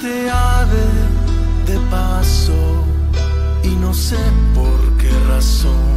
fuiste ave de paso y no sé por qué razón.